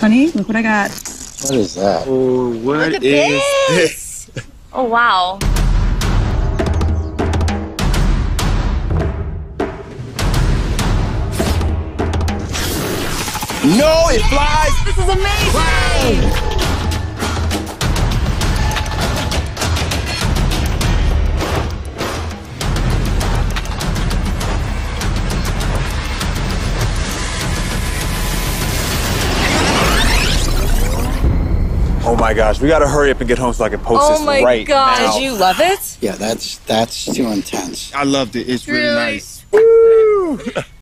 Honey, look what I got. What is that? Oh, what Look at is this. Oh wow. No, it flies. This is amazing. Oh my gosh, we gotta hurry up and get home so I can post Oh this my right god. now. Did you love it? Yeah, that's that's too intense. I loved it. It's really, Really? nice.